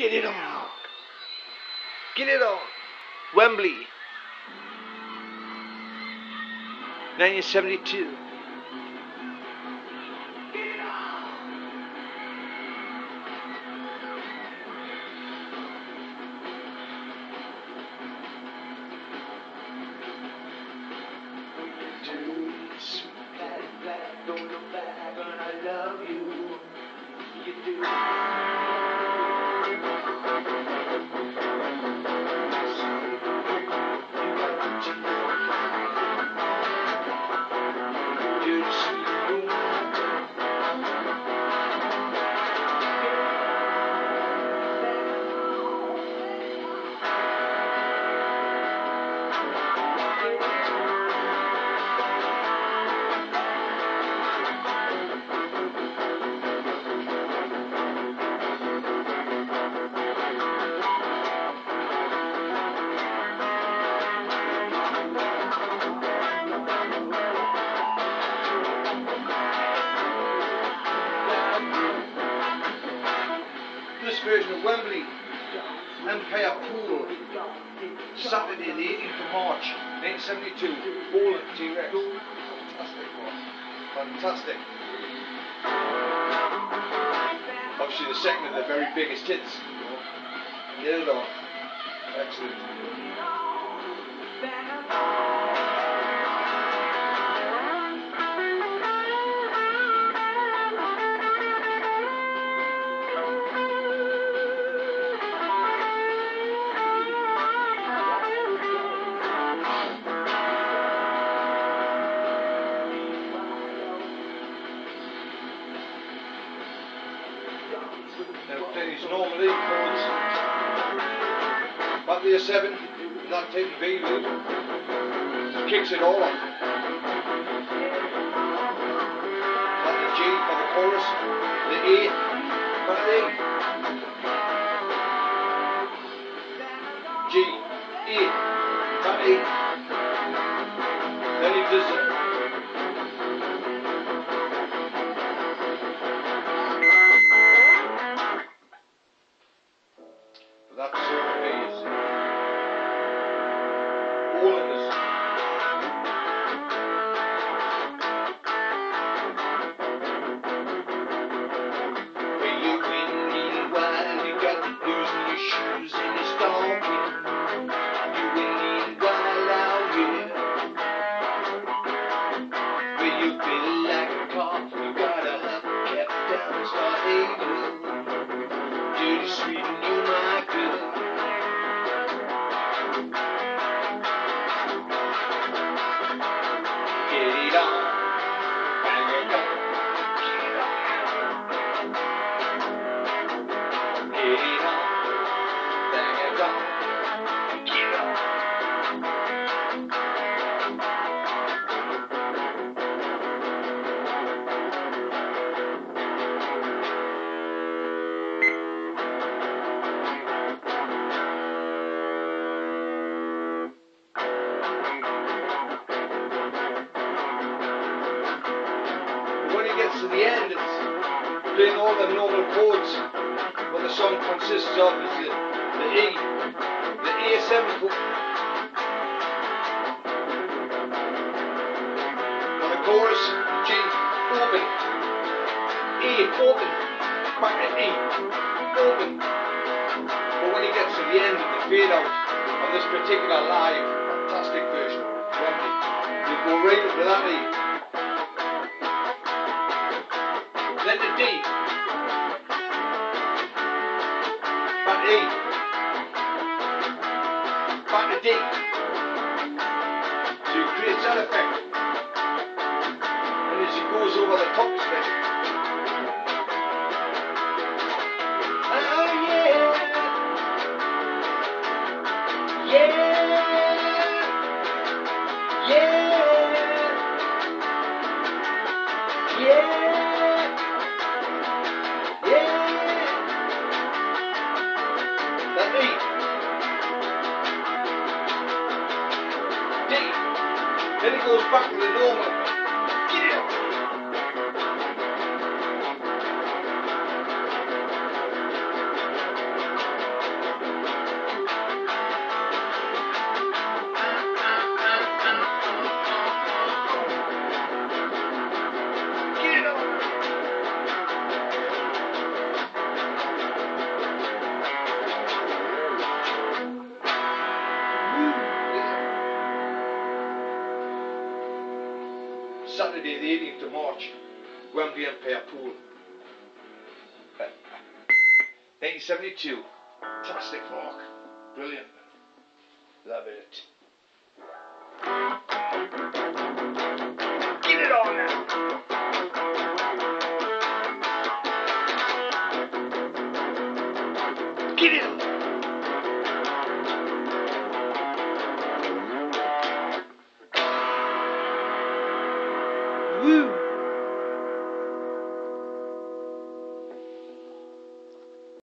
Get it on. Get it on. Wembley. 1972. Version of Wembley Empire Pool, Saturday the 18th of March 1972, Bolan T-Rex. Fantastic. Fantastic. Obviously the second of the very biggest hits. Get it on. Excellent. Now play these normal E chords. To the 7, not taking B loop. Kicks it all off. Back to G for the chorus. The E. Back to E. to the end, it's playing all the normal chords. What the song consists of is the, the E, the A7 chord. On the chorus, G, open, E, open, back to E, open. But when it gets to the end of the fade out on this particular live, fantastic version, Wembley, you go right up to that E. Then the D. Back to E. Back to D. So creates that effect. And as it goes over the top. Goes back to normal. Get it Saturday, the 18th of March, Wembley Empire Pool. 1972. Plastic Marc. Brilliant. Love it.